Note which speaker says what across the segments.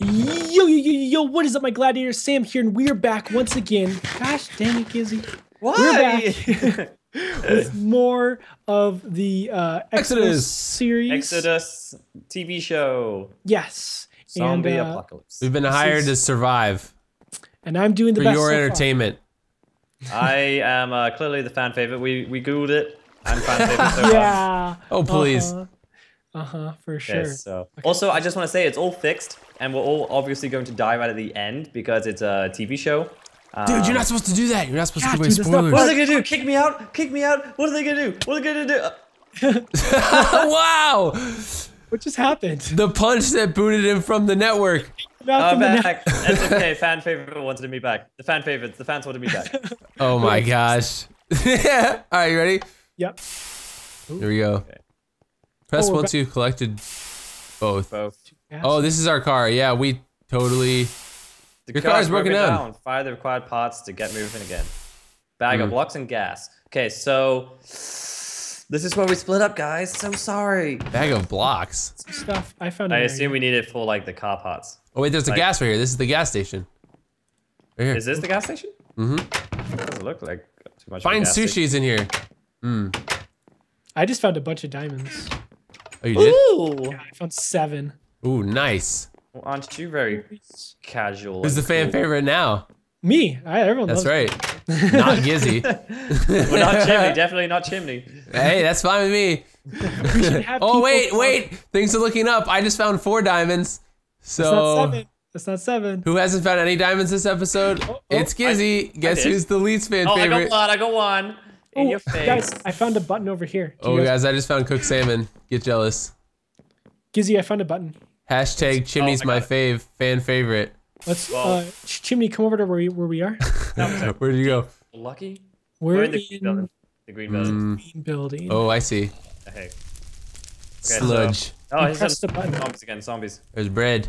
Speaker 1: Yo, yo, yo, yo, what is up, my gladiator? Sam here, and we're back once again. Gosh dang it, Gizzy. We're
Speaker 2: Why?
Speaker 1: back with more of the uh, Exodus,
Speaker 3: Exodus.
Speaker 1: series.
Speaker 2: Exodus TV show.
Speaker 1: Yes.
Speaker 2: Zombie
Speaker 1: and, uh,
Speaker 2: apocalypse.
Speaker 3: We've been hired
Speaker 1: is-
Speaker 3: to survive
Speaker 1: and I'm doing the
Speaker 3: for
Speaker 1: best.
Speaker 3: your
Speaker 1: so
Speaker 3: entertainment.
Speaker 2: I am uh, clearly the fan favorite. We we googled it. I'm fan favorite so far.
Speaker 1: Yeah.
Speaker 3: Oh, please.
Speaker 1: Uh huh. Uh-huh, for sure.
Speaker 2: Yes, so. Also, I just want to say it's all fixed, and we're all obviously going to die right at the end because it's a TV show.
Speaker 3: Dude,
Speaker 2: Um,
Speaker 3: you're not supposed to do that. You're not supposed
Speaker 1: Yeah,
Speaker 3: to give away
Speaker 1: dude, that's not
Speaker 3: spoilers.
Speaker 2: What are they gonna do? Kick me out? Kick me out? What are they gonna do? What are they gonna do? Uh,
Speaker 3: wow!
Speaker 1: What just happened?
Speaker 3: The punch that booted him from the network.
Speaker 1: Back
Speaker 2: I'm
Speaker 1: the net.
Speaker 2: back. That's okay. Fan favorite wanted me back. The fan favorites. The fans wanted me back.
Speaker 3: Oh my gosh. yeah. All right, you ready?
Speaker 1: Yep.
Speaker 3: Here we go. Press
Speaker 1: Oh, we're
Speaker 3: once you've collected both.
Speaker 2: Both.
Speaker 3: Oh, this is our car. Yeah, we totally.
Speaker 2: The
Speaker 3: Your car's broken down.
Speaker 2: down. Fire the required parts to get moving again. Bag
Speaker 3: Hmm.
Speaker 2: of blocks and gas. Okay, so this is where we split up, guys. So sorry.
Speaker 3: Bag of blocks.
Speaker 1: stuff. I found.
Speaker 2: I assume
Speaker 1: area.
Speaker 2: we need it for like the car parts.
Speaker 3: Oh wait, there's a gas right here. This is the gas station. Right here.
Speaker 2: Is this the gas station? Mm-hmm. Doesn't look like too much. of
Speaker 3: Find
Speaker 2: gas station.
Speaker 3: sushi's in here.
Speaker 1: I just found a bunch of diamonds.
Speaker 3: Oh, you did?
Speaker 2: Ooh,
Speaker 1: I found seven.
Speaker 3: Ooh, nice.
Speaker 2: well, aren't you very casual?
Speaker 3: Who's the
Speaker 2: and
Speaker 3: fan
Speaker 2: cool?
Speaker 3: favorite now?
Speaker 1: Me. I, everyone
Speaker 3: That's
Speaker 1: loves me.
Speaker 3: right. Not Gizzy.
Speaker 2: We're not chimney. Definitely not chimney.
Speaker 3: hey, that's fine with me.
Speaker 1: We should have
Speaker 3: Oh wait,
Speaker 1: from-
Speaker 3: wait. Things are looking up. I just found four diamonds.
Speaker 1: That's not
Speaker 3: So
Speaker 1: seven. That's not seven.
Speaker 3: who hasn't found any diamonds this episode?
Speaker 1: oh, oh
Speaker 3: it's Gizzy. Guess
Speaker 2: did.
Speaker 3: who's the least fan
Speaker 2: Oh, I got
Speaker 3: favorite?
Speaker 2: one. I got one. In
Speaker 1: Oh,
Speaker 2: your face.
Speaker 1: guys, I found a button over here. Do you
Speaker 3: Oh guys, I just found cooked salmon. Get jealous.
Speaker 1: Gizzy, I found a button.
Speaker 3: Hashtag chimney's
Speaker 2: I
Speaker 3: my
Speaker 2: got
Speaker 3: fave fan favorite.
Speaker 1: Let's uh, Ch- chimney come over to where we, where we are.
Speaker 3: Where'd you go?
Speaker 2: Lucky.
Speaker 1: We're,
Speaker 2: We're in
Speaker 1: in
Speaker 2: the green building. The green building.
Speaker 3: Mm,
Speaker 1: green building.
Speaker 3: oh, I see.
Speaker 2: Hey.
Speaker 3: Sludge.
Speaker 2: Oh, here's
Speaker 1: press
Speaker 2: some
Speaker 1: the button.
Speaker 2: zombies again. Zombies.
Speaker 3: There's bread.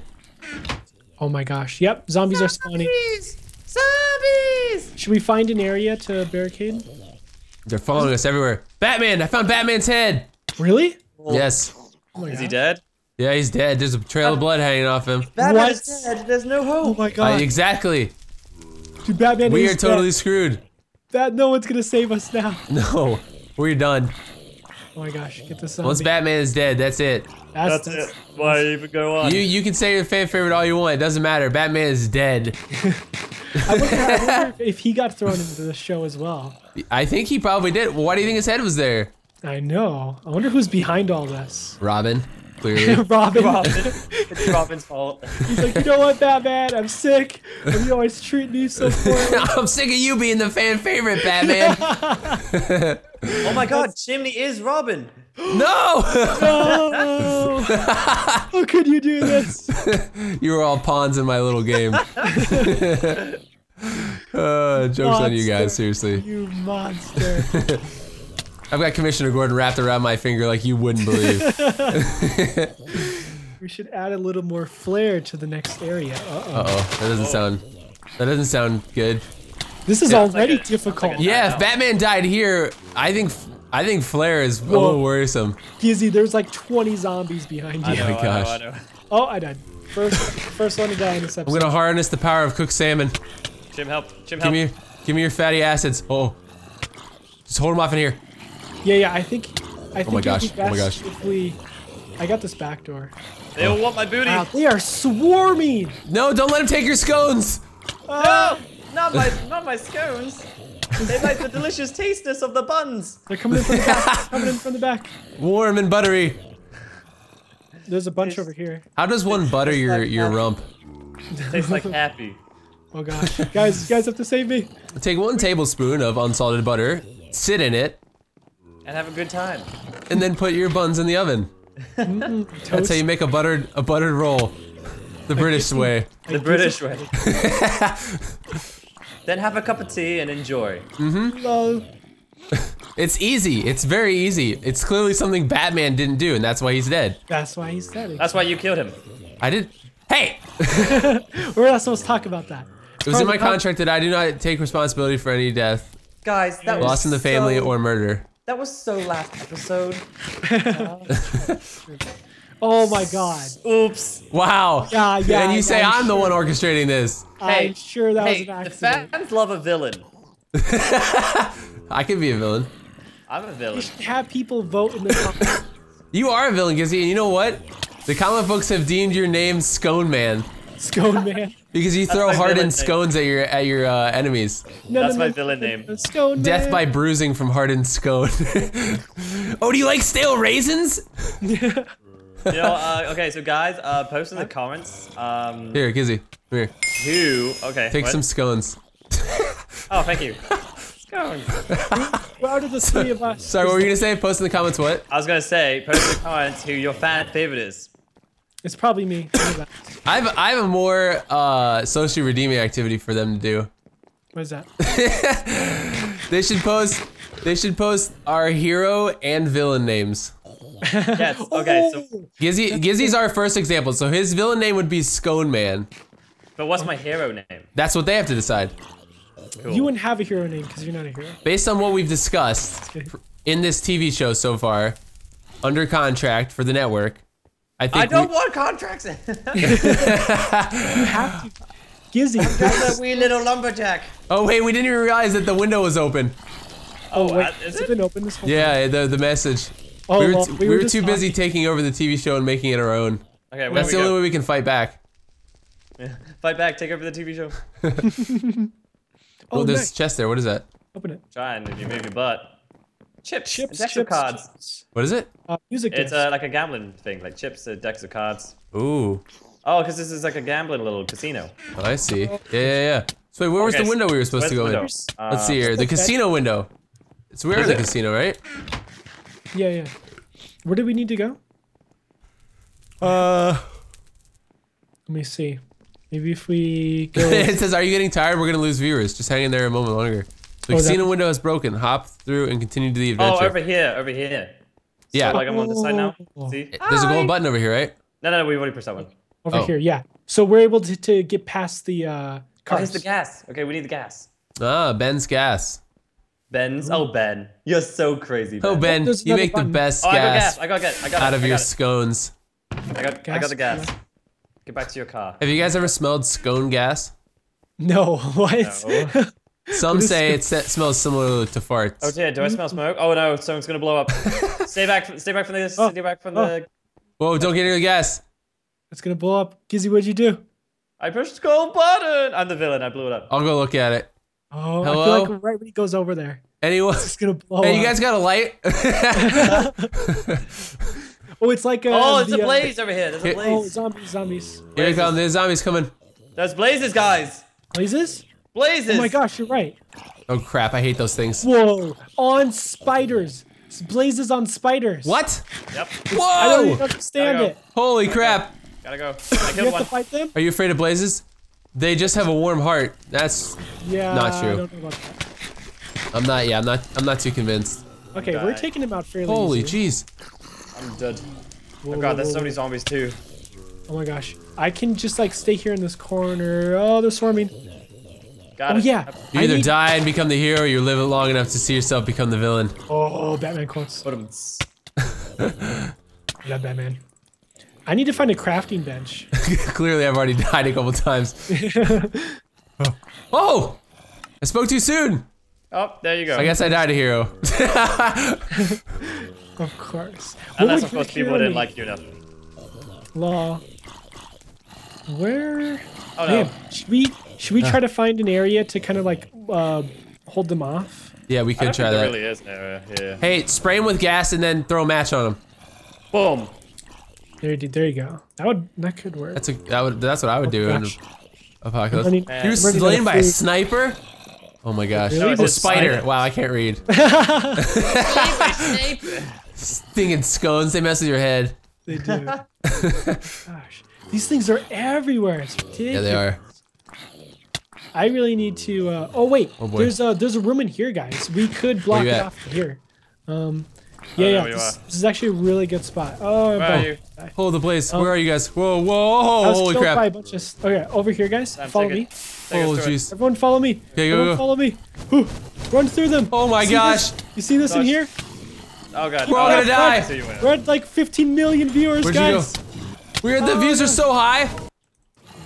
Speaker 1: Oh my gosh. Yep, zombies are spawning.
Speaker 2: Zombies. Zombies.
Speaker 1: Should we find an area to barricade?
Speaker 3: They're following us everywhere. Batman! I found Batman's head.
Speaker 1: Really?
Speaker 3: Yes.
Speaker 1: Oh my
Speaker 2: Is he dead?
Speaker 3: Yeah, he's dead. There's a trail of blood hanging off him.
Speaker 2: Batman is
Speaker 1: What?
Speaker 2: dead. There's no hope.
Speaker 1: Oh
Speaker 2: hope.
Speaker 1: my
Speaker 3: Uh,
Speaker 1: god.
Speaker 3: exactly.
Speaker 1: Dude, Batman
Speaker 3: We
Speaker 1: is
Speaker 3: are totally
Speaker 1: dead.
Speaker 3: screwed.
Speaker 1: That no one's gonna save us now.
Speaker 3: No, we're done.
Speaker 1: Oh my gosh, get this zombie.
Speaker 3: Once Batman is dead, that's it.
Speaker 1: That's,
Speaker 2: That's it. Why even go on?
Speaker 3: You you can say your fan favorite all you want. It doesn't matter. Batman is dead.
Speaker 1: I wonder, I wonder if he got thrown into the show as well.
Speaker 3: I think he probably did. Why do you think his head was there?
Speaker 1: I know. I wonder who's behind all this.
Speaker 3: Robin, clearly.
Speaker 1: Robin.
Speaker 2: Robin. it's Robin's fault.
Speaker 1: He's like, you know what, Batman? I'm sick. And you always treat me so poorly.
Speaker 3: I'm sick of you being the fan favorite, Batman.
Speaker 2: Oh my God, Chimney is Robin.
Speaker 3: no!
Speaker 1: Oh, how could you do this?
Speaker 3: you were all pawns in my little game. uh, jokes on you guys, seriously.
Speaker 1: You monster.
Speaker 3: I've got Commissioner Gordon wrapped around my finger like you wouldn't believe.
Speaker 1: We should add a little more flair to the next area. Uh-oh.
Speaker 3: Uh oh, that doesn't sound. That doesn't sound good.
Speaker 1: This is
Speaker 3: Yeah.
Speaker 1: already
Speaker 2: like a-
Speaker 1: difficult.
Speaker 2: like
Speaker 3: Yeah, if Batman died here, I think I think Flair is a little worrisome.
Speaker 1: Gizzy, there's like 20 zombies behind you.
Speaker 2: I know,
Speaker 3: my
Speaker 2: I know,
Speaker 3: gosh.
Speaker 2: I know.
Speaker 1: Oh, I died. First, first one to die in this
Speaker 3: I'm
Speaker 1: episode.
Speaker 3: gonna harness the power of cooked salmon.
Speaker 2: Jim, help. Jim, help!
Speaker 3: Give me, give me your fatty acids. Oh, just hold them off in here.
Speaker 1: Yeah, yeah. I think. I think
Speaker 3: Oh my gosh,
Speaker 1: be
Speaker 3: oh my
Speaker 1: best
Speaker 3: gosh.
Speaker 1: If we, I got this back door.
Speaker 2: They all want my booty.
Speaker 1: Wow, they are swarming.
Speaker 3: No, don't let him take your scones.
Speaker 2: Uh, no, not my, not my scones. They like the delicious tastiness of the buns.
Speaker 1: They're coming in from the back. coming in from the back.
Speaker 3: Warm and buttery.
Speaker 1: There's a bunch over here.
Speaker 3: How does one butter your
Speaker 2: like
Speaker 3: your
Speaker 2: that.
Speaker 3: rump?
Speaker 2: Tastes like happy.
Speaker 1: Oh gosh, guys, you guys have to save me.
Speaker 3: Take one tablespoon of unsalted butter, sit in it,
Speaker 2: And have a good time.
Speaker 3: and then put your buns in the oven. Mm-hmm.
Speaker 1: That's
Speaker 3: how you make a buttered a buttered roll, the British way.
Speaker 2: The British way. then have a cup of tea and enjoy. Mm-hmm.
Speaker 1: Love.
Speaker 3: It's easy. It's very easy. It's clearly something Batman didn't do, and that's why he's dead.
Speaker 1: That's why he's dead.
Speaker 2: That's why you killed him.
Speaker 3: I did. Hey,
Speaker 1: We're not supposed to talk about that.
Speaker 3: it was in my contract that I do not take responsibility for any death,
Speaker 2: Guys, that was
Speaker 3: loss in the family,
Speaker 2: so,
Speaker 3: or murder.
Speaker 2: That was so last episode.
Speaker 1: Oh my god.
Speaker 2: Oops.
Speaker 3: Wow.
Speaker 1: Yeah, yeah,
Speaker 3: And you say
Speaker 1: yeah,
Speaker 3: I'm the one orchestrating this.
Speaker 1: I'm sure that
Speaker 2: hey,
Speaker 1: was an
Speaker 2: the
Speaker 1: accident.
Speaker 2: fans love a villain.
Speaker 3: I could be a villain.
Speaker 2: I'm a villain.
Speaker 1: Have people vote in the comments.
Speaker 3: You are a villain, Gizzy, and you know what? The comic books have deemed your name Scone Man
Speaker 1: Scone Man.
Speaker 3: Because you throw
Speaker 2: my villain
Speaker 3: hardened
Speaker 2: name.
Speaker 3: scones at your at your uh, enemies.
Speaker 1: No,
Speaker 2: That's
Speaker 1: no,
Speaker 2: my
Speaker 1: no,
Speaker 2: villain name.
Speaker 1: no, Scone
Speaker 3: Death
Speaker 1: Man.
Speaker 3: by bruising from hardened scone. oh, do you like stale raisins?
Speaker 2: You know, uh, okay, so guys, uh, post in the comments, um,
Speaker 3: Here, Gizzy, come here.
Speaker 2: who, okay.
Speaker 3: Take
Speaker 2: what?
Speaker 3: some scones.
Speaker 2: Oh, thank you. Scones.
Speaker 1: Well, out of the three of us.
Speaker 3: Sorry, what were you gonna say? Post in the comments what?
Speaker 2: I was gonna say, post in the comments who your fan favorite is.
Speaker 1: It's probably me.
Speaker 3: I have I have a more uh, socially redeeming activity for them to do.
Speaker 1: What is that?
Speaker 3: They should post. They should post our hero and villain names.
Speaker 2: Yes, okay, so,
Speaker 3: Gizzy, Gizzy's our first example. So his villain name would be Scone Man.
Speaker 2: but what's my hero name?
Speaker 3: That's what they have to decide.
Speaker 2: Cool.
Speaker 1: you wouldn't have a hero name because you're not a hero.
Speaker 3: Based on what we've discussed in this TV show so far, under contract for the network, I think
Speaker 2: I don't
Speaker 3: we-
Speaker 2: want contracts.
Speaker 1: You have to. Gizzy.
Speaker 2: That's a wee little lumberjack.
Speaker 3: Oh wait, we didn't even realize that the window was open.
Speaker 1: Oh wait,
Speaker 2: uh, is
Speaker 1: has
Speaker 2: it?
Speaker 1: it been open this whole
Speaker 3: Yeah, the the message.
Speaker 1: Oh,
Speaker 3: we were,
Speaker 1: well, we
Speaker 3: we
Speaker 1: were
Speaker 3: were
Speaker 1: just
Speaker 3: too busy taking over the TV show and making it our own.
Speaker 2: Okay,
Speaker 3: That's
Speaker 2: we
Speaker 3: the only way we can fight back. Yeah.
Speaker 2: Fight back, take over the TV show.
Speaker 3: Oh,
Speaker 1: Oh,
Speaker 3: there's
Speaker 1: nice.
Speaker 3: a chest there. What is that?
Speaker 1: Open it.
Speaker 2: Try and if you move your butt. Chips,
Speaker 1: Chips,
Speaker 2: decks
Speaker 1: chips,
Speaker 2: of cards.
Speaker 1: chips.
Speaker 3: What is it?
Speaker 1: Uh, music
Speaker 2: It's uh, like a gambling thing, like chips, uh, decks of cards.
Speaker 3: Ooh,
Speaker 2: Oh, because this is like a gambling little casino.
Speaker 3: oh, I see. Yeah, yeah, yeah. So wait, where was the window we were supposed to go in?
Speaker 2: window?
Speaker 3: Let's
Speaker 2: Uh,
Speaker 3: see here. The casino window. It's where
Speaker 2: Is
Speaker 3: the
Speaker 2: it?
Speaker 3: casino, right?
Speaker 1: yeah, yeah. Where do we need to go?
Speaker 3: Uh.
Speaker 1: Let me see. Maybe if we go.
Speaker 3: it says, "Are you getting tired? We're gonna lose viewers. Just hang in there a moment longer." The
Speaker 1: Oh, that-
Speaker 3: casino window is broken. Hop through and continue to the adventure.
Speaker 2: Oh, over here, over here.
Speaker 3: yeah.
Speaker 2: So, like I'm on this side now.
Speaker 1: Oh.
Speaker 2: See?
Speaker 3: There's a gold button over here, right?
Speaker 2: No, no, no, we've already pressed that one.
Speaker 1: over
Speaker 3: Oh.
Speaker 1: here, yeah. So we're able to, to get past the uh,
Speaker 2: Oh,
Speaker 1: cars.
Speaker 2: here's the gas. Okay, we need the gas.
Speaker 3: Ah, Ben's gas.
Speaker 2: Ben's. Oh, Ben. You're so crazy. Ben.
Speaker 3: Oh, Ben,
Speaker 1: there's
Speaker 3: you
Speaker 1: another
Speaker 3: make the best
Speaker 2: Oh, I got
Speaker 3: gas,
Speaker 2: gas. I got gas. I got
Speaker 3: out
Speaker 2: it.
Speaker 3: of
Speaker 2: I
Speaker 3: your
Speaker 2: it.
Speaker 3: scones.
Speaker 2: I got, I got the gas. Get back to your car.
Speaker 3: Have you guys ever smelled scone gas?
Speaker 1: No, what?
Speaker 2: No.
Speaker 3: Some say it se- smells similar to farts.
Speaker 2: Oh dear, do I smell smoke? Oh no, something's gonna blow up. stay back, stay back from this.
Speaker 1: Oh,
Speaker 2: Stay back from
Speaker 1: oh.
Speaker 2: the.
Speaker 3: Whoa, don't get near the gas.
Speaker 1: it's gonna blow up. Gizzy, what'd you do?
Speaker 2: I pushed the gold button. I'm the villain. I blew it up.
Speaker 3: I'll go look at it.
Speaker 1: Oh, I
Speaker 3: Hello?
Speaker 1: feel like right when he goes over there,
Speaker 3: Anyone?
Speaker 1: it's gonna blow
Speaker 3: Hey,
Speaker 1: up.
Speaker 3: you guys got a light?
Speaker 1: oh, it's like uh,
Speaker 2: Oh, it's
Speaker 1: the,
Speaker 2: a
Speaker 1: uh,
Speaker 2: blaze over here. There's a
Speaker 3: Here-
Speaker 1: Oh,
Speaker 2: blaze.
Speaker 1: zombies, zombies.
Speaker 3: Here they come. There's zombies coming.
Speaker 2: There's blazes, guys.
Speaker 1: Blazes?
Speaker 2: Blazes.
Speaker 1: Oh my gosh, you're right.
Speaker 3: Oh crap! I hate those things.
Speaker 1: Whoa, on spiders. It's blazes on spiders.
Speaker 3: What?
Speaker 2: Yep. Whoa!
Speaker 1: I don't
Speaker 3: Whoa!
Speaker 1: even understand
Speaker 2: Gotta
Speaker 1: it.
Speaker 3: Holy crap!
Speaker 2: Gotta go. I
Speaker 1: you have
Speaker 2: one.
Speaker 1: to fight them?
Speaker 3: Are you afraid of blazes? They just have a warm heart. That's.
Speaker 1: Yeah.
Speaker 3: Not
Speaker 1: I
Speaker 3: true.
Speaker 1: don't know about that.
Speaker 3: I'm not. Yeah, I'm not. I'm not too convinced.
Speaker 1: Okay, we're taking him out fairly
Speaker 3: Holy
Speaker 1: easily.
Speaker 3: jeez!
Speaker 2: I'm dead.
Speaker 1: Whoa,
Speaker 2: Oh god, there's
Speaker 1: whoa,
Speaker 2: so many zombies too.
Speaker 1: Oh my gosh. I can just like stay here in this corner. Oh, they're swarming.
Speaker 2: Got
Speaker 1: Oh
Speaker 2: it.
Speaker 1: yeah.
Speaker 3: You
Speaker 1: I
Speaker 3: either
Speaker 1: need-
Speaker 3: die and become the hero, or you live it long enough to see yourself become the villain.
Speaker 1: Oh, Batman quotes.
Speaker 2: Put 'em-
Speaker 1: Love Batman. I need to find a crafting bench.
Speaker 3: Clearly, I've already died a couple times. oh! I spoke too soon.
Speaker 2: Oh, there you go.
Speaker 3: I guess I died a hero.
Speaker 1: Of course.
Speaker 2: Unless
Speaker 1: What
Speaker 2: of course people
Speaker 1: hero
Speaker 2: didn't
Speaker 1: name?
Speaker 2: like you enough.
Speaker 1: Law. Where?
Speaker 2: Oh no.
Speaker 1: Man, should we should we try to find an area to kind of like uh, hold them off?
Speaker 3: yeah, we could
Speaker 2: don't
Speaker 3: try
Speaker 2: think
Speaker 3: that.
Speaker 2: there really is an area here.
Speaker 3: Hey, spray them with gas and then throw a match on them.
Speaker 2: Boom.
Speaker 1: There, you- there you go. That would that could work.
Speaker 3: That's a that would that's what I would do in
Speaker 1: Gosh.
Speaker 3: apocalypse.
Speaker 1: I mean,
Speaker 2: Man.
Speaker 3: You're
Speaker 1: I'm running out
Speaker 3: slain by a sniper? Oh my gosh.
Speaker 1: Really?
Speaker 3: Oh,
Speaker 2: a
Speaker 3: spider.
Speaker 2: spider.
Speaker 3: Wow, I can't read. Stinging scones, they mess with your head.
Speaker 1: They do. Gosh, these things are everywhere.
Speaker 3: Yeah, they are.
Speaker 1: I really need to. Uh, oh wait,
Speaker 3: Oh,
Speaker 1: there's a there's a room in here, guys. We could block it
Speaker 3: at?
Speaker 1: off here. Um, yeah, yeah. This, this is actually a really good spot. Oh,
Speaker 2: Where
Speaker 1: boy.
Speaker 2: are you?
Speaker 3: Hold the place. Where are you guys? Whoa, whoa,
Speaker 1: I was
Speaker 3: holy
Speaker 1: killed by a
Speaker 3: crap.
Speaker 1: bunch of. Okay, over here, guys.
Speaker 2: Sam,
Speaker 1: follow me.
Speaker 3: Oh,
Speaker 2: us through it.
Speaker 3: jeez.
Speaker 1: Everyone, follow me.
Speaker 3: Okay, go,
Speaker 1: Everyone,
Speaker 3: go.
Speaker 1: follow me. Whew. Run through them.
Speaker 3: Oh my
Speaker 1: See
Speaker 3: gosh.
Speaker 1: this? You see this in here?
Speaker 2: Oh god.
Speaker 3: We're all
Speaker 2: oh,
Speaker 3: gonna die.
Speaker 2: I see you went.
Speaker 1: We're at like 15 million viewers,
Speaker 3: Where'd you
Speaker 1: guys.
Speaker 3: go? We're the views are so high.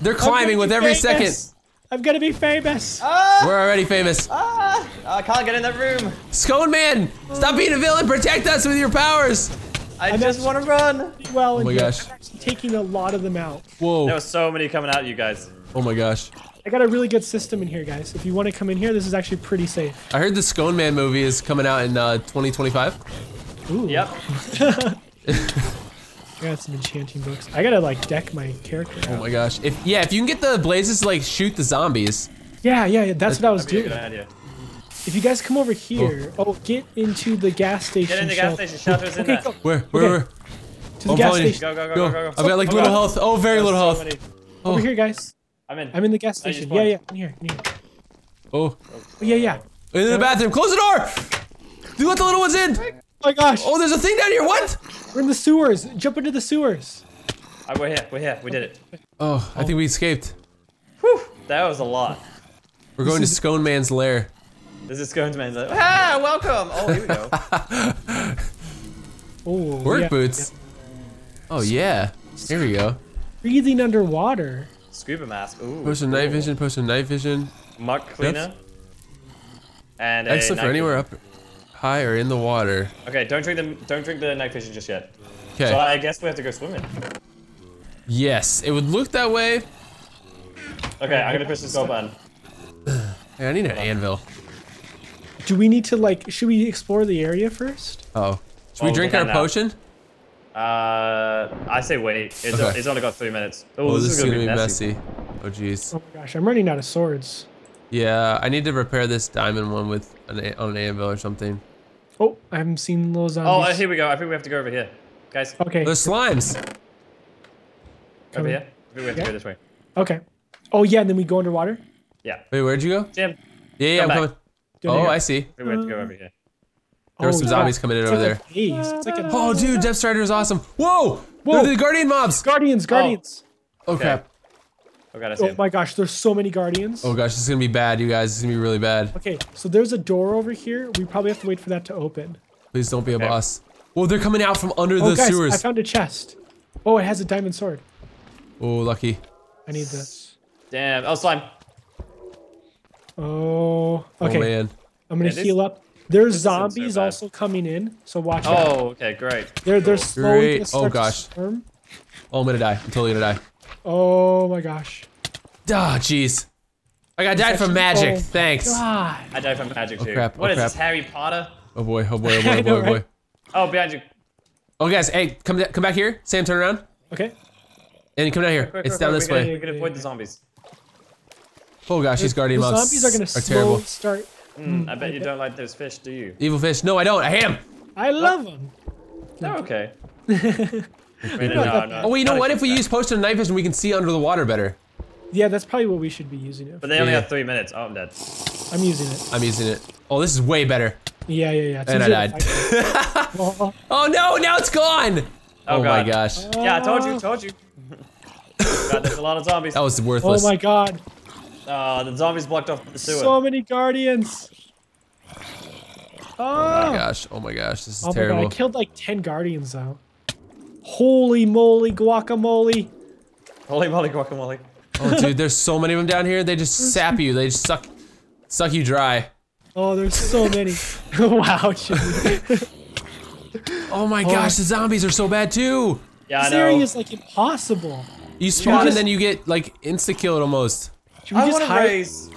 Speaker 3: They're climbing with every
Speaker 1: famous.
Speaker 3: second.
Speaker 1: I'm gonna be famous.
Speaker 3: We're already famous.
Speaker 2: Ah, I can't get in that room.
Speaker 3: Scone Man, stop being a villain. Protect us with your powers.
Speaker 2: I
Speaker 1: I'm
Speaker 2: just want to run.
Speaker 1: well,
Speaker 3: Oh my gosh.
Speaker 1: I'm taking a lot of them out.
Speaker 3: Whoa.
Speaker 2: There was so many coming out, you guys.
Speaker 3: Oh my gosh.
Speaker 1: I got a really good system in here, guys. If you want to come in here, this is actually pretty safe.
Speaker 3: I heard the Scone Man movie is coming out in uh, 2025.
Speaker 1: Ooh.
Speaker 2: Yep.
Speaker 1: I got some enchanting books. I gotta like deck my character.
Speaker 3: Oh
Speaker 1: out.
Speaker 3: my gosh. If yeah, if you can get the blazes to like shoot the zombies.
Speaker 1: Yeah, yeah, yeah. That's what I was
Speaker 2: That'd be a
Speaker 1: doing.
Speaker 2: good idea.
Speaker 1: If you guys come over here, oh, oh get into the gas station.
Speaker 2: Get in the gas station. Shelter's in
Speaker 1: Okay,
Speaker 2: there.
Speaker 1: go
Speaker 3: Where? Where?
Speaker 1: Okay.
Speaker 3: Where?
Speaker 1: to the
Speaker 3: I'm
Speaker 1: gas station.
Speaker 2: Go, go, go,
Speaker 3: Go.
Speaker 2: go, go,
Speaker 3: I've got like
Speaker 2: Oh,
Speaker 3: little
Speaker 2: God.
Speaker 3: health. Oh, very
Speaker 2: There's
Speaker 3: little
Speaker 2: so
Speaker 3: health.
Speaker 2: many. Oh.
Speaker 1: Over here, guys.
Speaker 2: I'm in.
Speaker 1: I'm in the gas
Speaker 2: Oh,
Speaker 1: station.
Speaker 2: spawned.
Speaker 1: Yeah, yeah. In here. In here.
Speaker 3: Oh,
Speaker 1: Oh, yeah, yeah.
Speaker 3: in the bathroom. Close the door. Do you let the little ones in?
Speaker 1: Oh my gosh.
Speaker 3: Oh, there's a thing down here. What?
Speaker 1: We're in the sewers. Jump into the sewers.
Speaker 2: Oh, we're here. We're here. We did it.
Speaker 3: Oh, I think we escaped.
Speaker 2: Whew. That was a lot.
Speaker 3: We're going to Scone Man's lair.
Speaker 2: This is Scone man's lair. ah, welcome. Oh, here we go.
Speaker 1: Oh.
Speaker 3: Work
Speaker 1: yeah.
Speaker 3: boots. Oh yeah. Here we go.
Speaker 1: Breathing underwater.
Speaker 2: Scuba mask. Ooh.
Speaker 3: Potion night vision. Potion night vision.
Speaker 2: Muck cleaner. And a
Speaker 3: Exit for anywhere up, high or in the water.
Speaker 2: Okay, don't drink the don't drink the night vision just yet.
Speaker 3: Okay.
Speaker 2: So I guess we have to go swimming.
Speaker 3: Yes, it would look that way.
Speaker 2: Okay, I'm gonna push this go button.
Speaker 3: Hey, I need an anvil.
Speaker 1: Do we need to like? Should we explore the area first?
Speaker 3: Oh. Should we
Speaker 2: Oh,
Speaker 3: drink
Speaker 2: okay,
Speaker 3: our
Speaker 2: now.
Speaker 3: potion?
Speaker 2: Uh, I say wait. It's,
Speaker 3: Okay.
Speaker 2: it's only got three minutes.
Speaker 3: Oh, this, is gonna, be messy. Oh jeez.
Speaker 1: Oh my gosh, I'm running out of swords.
Speaker 3: Yeah, I need to repair this diamond one with an on an anvil or something.
Speaker 1: Oh, I haven't seen those
Speaker 2: Oh,
Speaker 1: zombies.
Speaker 2: uh, here we go. I think we have to go over here, guys.
Speaker 1: Okay.
Speaker 3: There's slimes.
Speaker 2: Over here. I think we have to go this way.
Speaker 1: Okay. Oh yeah, and then we go underwater.
Speaker 2: Yeah.
Speaker 3: Wait, where'd you go?
Speaker 2: Jim,
Speaker 3: Yeah, yeah,
Speaker 2: Come
Speaker 3: I'm
Speaker 2: back.
Speaker 3: coming.
Speaker 1: Down
Speaker 3: Oh,
Speaker 1: here.
Speaker 3: I see.
Speaker 2: I we have to go over here.
Speaker 3: There were
Speaker 1: Oh,
Speaker 3: some
Speaker 1: yeah.
Speaker 3: zombies coming in
Speaker 1: It's
Speaker 3: over
Speaker 1: like
Speaker 3: there.
Speaker 1: It's like
Speaker 3: Oh, dude, Depth Strider is awesome. Whoa!
Speaker 1: Whoa.
Speaker 3: They're the Guardian mobs.
Speaker 1: Guardians, Guardians.
Speaker 3: Oh crap.
Speaker 2: Oh god, I see
Speaker 1: Oh
Speaker 2: him.
Speaker 1: my gosh, there's so many Guardians.
Speaker 3: Oh gosh, this is gonna be bad, you guys. This is gonna be really bad.
Speaker 1: Okay, so there's a door over here. We probably have to wait for that to open.
Speaker 3: Please don't be a boss. Whoa, they're coming out from under
Speaker 1: Oh
Speaker 3: the
Speaker 1: guys, I found a chest. Oh, it has a diamond sword.
Speaker 3: Oh, lucky.
Speaker 1: I need this.
Speaker 2: Damn. Oh, slime.
Speaker 1: Oh, oh okay.
Speaker 3: Oh man.
Speaker 1: I'm gonna
Speaker 2: Yeah,
Speaker 1: heal up. There's
Speaker 2: this isn't so
Speaker 1: zombies also coming in, so watch oh, out.
Speaker 2: Oh, okay, great.
Speaker 1: They're they're
Speaker 2: Cool.
Speaker 1: slowly
Speaker 3: Great.
Speaker 1: gonna
Speaker 3: Oh,
Speaker 1: start to
Speaker 3: gosh.
Speaker 1: swarm.
Speaker 3: Oh, I'm gonna die. I'm totally gonna die.
Speaker 1: Oh my gosh.
Speaker 3: Ah, jeez. Like I died from magic.
Speaker 1: Oh,
Speaker 3: Thanks.
Speaker 1: God.
Speaker 2: I died from magic too.
Speaker 3: crap,
Speaker 2: What
Speaker 3: oh,
Speaker 2: is this. Harry Potter?
Speaker 3: Oh boy. Oh boy. Oh boy. Oh boy.
Speaker 1: know,
Speaker 3: Oh boy.
Speaker 2: Oh, behind you.
Speaker 3: Oh guys, hey, come come back here. Sam, turn around.
Speaker 1: Okay.
Speaker 3: And come down here.
Speaker 2: Quick,
Speaker 3: It's
Speaker 2: quick,
Speaker 3: down
Speaker 2: quick,
Speaker 3: this
Speaker 2: we gotta-
Speaker 3: way.
Speaker 2: We can avoid the zombies.
Speaker 3: Oh gosh, these guardian
Speaker 1: the
Speaker 3: mobs
Speaker 1: zombies are gonna
Speaker 3: are
Speaker 1: slowly
Speaker 3: terrible.
Speaker 1: start.
Speaker 2: Mm, I bet you don't like those fish, do you?
Speaker 3: Evil fish. No, I don't. I hate them.
Speaker 1: I love them.
Speaker 2: They're okay. I mean, no, no,
Speaker 3: Oh wait, you know what? If we
Speaker 2: huge
Speaker 3: use potion and night vision, we can see under the water better.
Speaker 1: Yeah, that's probably what we should be using it.
Speaker 2: But they only
Speaker 3: Yeah.
Speaker 2: have three minutes. Oh, I'm dead.
Speaker 1: I'm using it.
Speaker 3: I'm using it. Oh, this is way better.
Speaker 1: Yeah, yeah, yeah. It's
Speaker 3: And I died.
Speaker 1: Oh,
Speaker 3: Oh no! Now it's gone.
Speaker 2: Oh,
Speaker 3: Oh, my
Speaker 2: God.
Speaker 3: gosh.
Speaker 2: Yeah, I told you, I told you. God, there's a lot of zombies.
Speaker 3: That was worthless.
Speaker 1: oh my god.
Speaker 2: Oh, the zombies blocked off the sewer.
Speaker 1: So many guardians.
Speaker 3: Oh my
Speaker 1: Oh,
Speaker 3: gosh. Oh my gosh. This is
Speaker 1: oh my god.
Speaker 3: terrible.
Speaker 1: I killed like 10 guardians though. Holy moly guacamole.
Speaker 2: Holy moly guacamole.
Speaker 3: Oh dude, there's so many of them down here. They just sap you. They just suck, suck you dry.
Speaker 1: Oh, there's so many. wow,
Speaker 3: Oh my oh. gosh, the zombies are so bad too.
Speaker 2: Yeah, I know.
Speaker 1: area is like impossible.
Speaker 3: You spawn and
Speaker 1: just-
Speaker 3: then you get like insta killed almost.
Speaker 1: Should we
Speaker 2: I
Speaker 1: just
Speaker 2: want to
Speaker 1: hide?
Speaker 2: raise.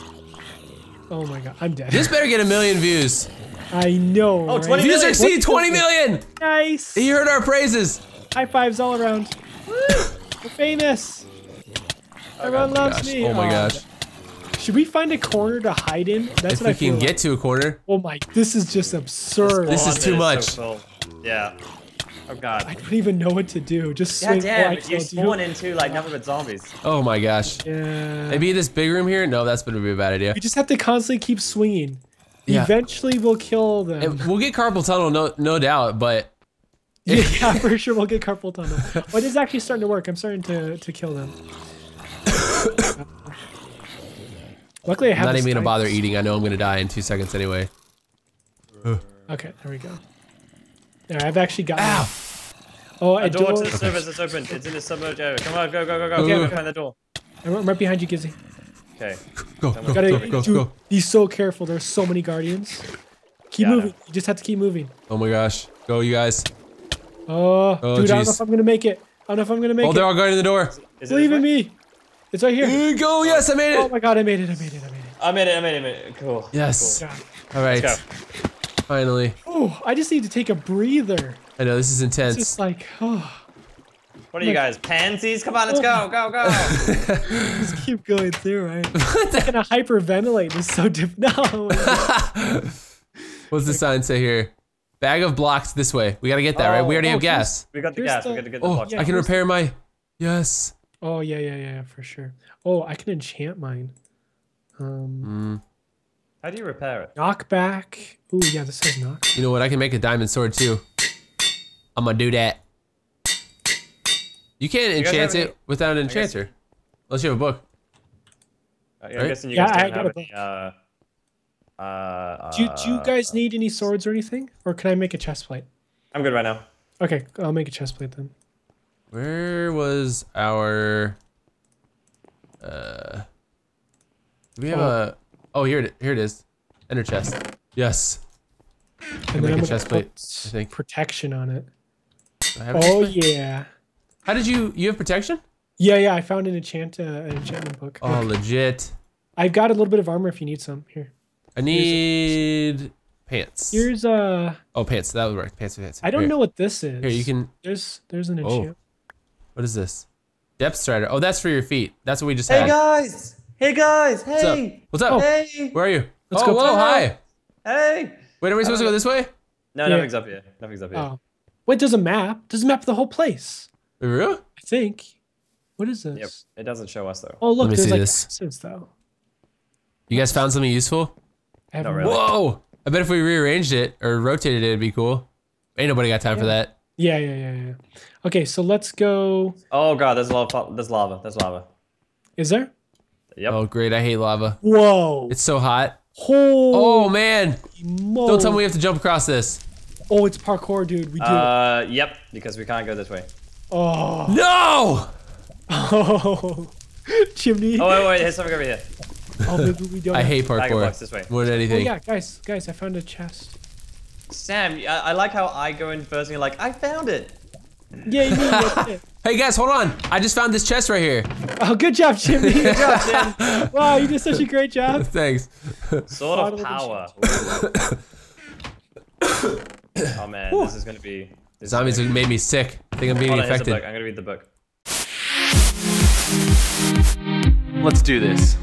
Speaker 1: Oh my god, I'm dead.
Speaker 3: This better get a million views.
Speaker 1: I know.
Speaker 2: Oh,
Speaker 1: right?
Speaker 2: 20
Speaker 3: Views exceed 20 million.
Speaker 1: Nice.
Speaker 3: You heard our praises.
Speaker 1: High fives all around. We're famous. Everyone loves
Speaker 3: gosh.
Speaker 1: me.
Speaker 3: Oh my gosh.
Speaker 1: Should we find a corner to hide in? That's
Speaker 3: If
Speaker 1: what I
Speaker 3: we
Speaker 1: feel
Speaker 3: can
Speaker 1: like.
Speaker 3: get to a corner.
Speaker 1: Oh my, this is just absurd.
Speaker 3: This is too much.
Speaker 2: So full. yeah. Oh god.
Speaker 1: I don't even know what to do. Just
Speaker 2: God
Speaker 1: swing.
Speaker 2: damn,
Speaker 1: oh, I
Speaker 2: you
Speaker 1: killed
Speaker 2: spawn into like nothing but zombies.
Speaker 3: Oh my gosh.
Speaker 1: Yeah.
Speaker 3: Maybe this big room here? No, that's gonna be a bad idea.
Speaker 1: We just have to constantly keep swinging.
Speaker 3: Yeah.
Speaker 1: Eventually, we'll kill them.
Speaker 3: And We'll get carpal tunnel, no, no doubt, but
Speaker 1: yeah, for sure, we'll get carpal tunnel. Oh, it is actually starting to work. I'm starting to to kill them. Luckily, I
Speaker 3: I'm
Speaker 1: have.
Speaker 3: not even gonna bother eating. I know I'm gonna die in two seconds anyway.
Speaker 1: Okay, there we go. There, I've actually got.
Speaker 3: Ow.
Speaker 1: Oh,
Speaker 2: A
Speaker 1: a
Speaker 2: door
Speaker 1: door.
Speaker 2: to the surface is open. It's in the submerged area. Come on, go, go, go, go.
Speaker 3: Okay,
Speaker 2: Go find the door.
Speaker 1: I'm right behind you, Gizzy.
Speaker 2: Okay.
Speaker 3: Go, go,
Speaker 1: Gotta
Speaker 3: go, go,
Speaker 1: dude,
Speaker 3: go.
Speaker 1: be so careful. There's so many guardians. Keep
Speaker 2: Yeah,
Speaker 1: moving. You just have to keep moving.
Speaker 3: Oh my gosh. Go, you guys.
Speaker 1: Oh,
Speaker 3: Oh,
Speaker 1: dude, I don't know if I'm gonna make it. I don't know if I'm gonna make
Speaker 3: Oh,
Speaker 1: it.
Speaker 3: they're all guarding the door.
Speaker 2: Is it
Speaker 1: Believe in me. It's right here.
Speaker 3: Uh, Go, yes, I made it.
Speaker 1: Oh my god, I made it. I made it. I made it.
Speaker 2: I made it, I made it, I made it. Cool.
Speaker 3: Yes.
Speaker 1: God.
Speaker 3: All right. Finally.
Speaker 1: Oh, I just need to take a breather.
Speaker 3: I know this is
Speaker 1: It's
Speaker 3: intense.
Speaker 1: just like, oh,
Speaker 2: What are you guys, pansies? Come on, let's go, go, go.
Speaker 1: just keep going through, right? It's gonna hyperventilate. It's so diff. No.
Speaker 3: What's the sign say here? Bag of blocks this way. We gotta get that, right? We already
Speaker 1: Oh,
Speaker 3: have
Speaker 1: oh,
Speaker 3: gas.
Speaker 2: We got the
Speaker 1: Here's
Speaker 2: gas,
Speaker 1: the-
Speaker 2: we got to get the
Speaker 3: Oh,
Speaker 2: block.
Speaker 1: yeah.
Speaker 3: I can
Speaker 1: here's-
Speaker 3: repair my. Yes.
Speaker 1: Oh yeah, yeah, yeah, for sure. Oh, I can enchant mine. Um,
Speaker 3: Mm.
Speaker 2: How do you repair it?
Speaker 1: knockback. Ooh, yeah, this says knock.
Speaker 3: You know what? I can make a diamond sword too. I'm gonna do that. You can't
Speaker 2: guys
Speaker 3: enchant
Speaker 2: any-
Speaker 3: it without an
Speaker 2: guess-
Speaker 3: enchanter. Unless you have a book.
Speaker 2: I-
Speaker 3: Right?
Speaker 2: I'm guessing you
Speaker 1: Yeah,
Speaker 2: guys
Speaker 1: I
Speaker 2: don't have
Speaker 1: a
Speaker 2: any, uh, uh,
Speaker 1: Do, do you
Speaker 2: uh,
Speaker 1: guys need any swords or anything, or can I make a chest plate?
Speaker 2: I'm good right now.
Speaker 1: Okay, I'll make a chest plate then.
Speaker 3: Where was our? Uh, we have
Speaker 1: Oh.
Speaker 3: a? Oh, here it here it is. Enter chest. Yes.
Speaker 1: And
Speaker 3: make a
Speaker 1: I'm gonna
Speaker 3: chest plate, I think.
Speaker 1: protection on it.
Speaker 3: I have
Speaker 1: Oh
Speaker 3: chest
Speaker 1: yeah,
Speaker 3: How did you? You have protection?
Speaker 1: yeah, yeah. I found an enchant uh, an enchantment book.
Speaker 3: Oh,
Speaker 1: Look,
Speaker 3: legit.
Speaker 1: I've got a little bit of armor if you need some. Here,
Speaker 3: I need pants.
Speaker 1: here's uh,
Speaker 3: Oh, pants. That would work. Pants, pants.
Speaker 1: I don't
Speaker 3: Here.
Speaker 1: know what this is.
Speaker 3: Here, you can.
Speaker 1: There's there's an
Speaker 3: Oh. What is this? Depth strider. Oh, that's for your feet. That's what we just
Speaker 2: Hey
Speaker 3: had.
Speaker 2: guys! Hey guys!
Speaker 3: What's up?
Speaker 2: Hey!
Speaker 3: What's up?
Speaker 2: Hey!
Speaker 3: Where are you?
Speaker 1: Let's
Speaker 3: oh,
Speaker 1: go
Speaker 3: whoa, hi.
Speaker 2: Hey!
Speaker 3: Wait, are we supposed to go this way?
Speaker 2: No,
Speaker 1: Yeah.
Speaker 2: nothing's up here. Nothing's up here.
Speaker 1: Oh, wait, there's a map. Does it map the whole place?
Speaker 3: Wait, real?
Speaker 1: I think. What is this?
Speaker 2: Yep. It doesn't show us though.
Speaker 1: Oh look,
Speaker 3: Let me
Speaker 1: there's
Speaker 3: see
Speaker 1: like
Speaker 3: this.
Speaker 1: acids though.
Speaker 3: You guys found something useful?
Speaker 1: I haven't
Speaker 2: really.
Speaker 3: Whoa! I bet if we rearranged it or rotated it, it'd be cool. Ain't nobody got time for that.
Speaker 1: Yeah, yeah, yeah, yeah. Okay, so let's go.
Speaker 2: Oh god, there's lava. there's lava. There's lava.
Speaker 1: Is there?
Speaker 2: Yep.
Speaker 3: Oh, great. I hate lava.
Speaker 1: Whoa!
Speaker 3: It's so hot.
Speaker 1: Holy
Speaker 3: Oh, man.
Speaker 1: moly.
Speaker 3: Don't tell me we have to jump across this.
Speaker 1: Oh, it's parkour, dude. We do. it.
Speaker 2: Uh, yep, because we can't go this way.
Speaker 1: Oh.
Speaker 3: No!
Speaker 1: Oh. Chimney.
Speaker 2: Oh wait, wait, here's something over here.
Speaker 1: Oh, maybe we don't.
Speaker 3: I
Speaker 1: have-
Speaker 3: hate
Speaker 2: Bag of
Speaker 3: parkour
Speaker 2: blocks this way.
Speaker 3: more than
Speaker 1: Oh
Speaker 3: anything.
Speaker 1: yeah, guys, guys, I found a chest.
Speaker 2: Sam, I, I like how I go in first and you're like, I found it.
Speaker 1: Yeah, you mean that's it.
Speaker 3: Hey, guys, hold on. I just found this chest right here.
Speaker 1: Oh, good job, Jimmy.
Speaker 2: Good job, Sam.
Speaker 1: wow, you did such a great job.
Speaker 3: Thanks.
Speaker 2: Sword
Speaker 1: Bottle
Speaker 2: of
Speaker 1: of
Speaker 2: power. oh man, this is gonna be. This
Speaker 3: Zombies
Speaker 2: gonna
Speaker 3: have made me sick. I think I'm being
Speaker 2: Hold on,
Speaker 3: infected.
Speaker 2: I'm gonna read the book.
Speaker 3: Let's do this.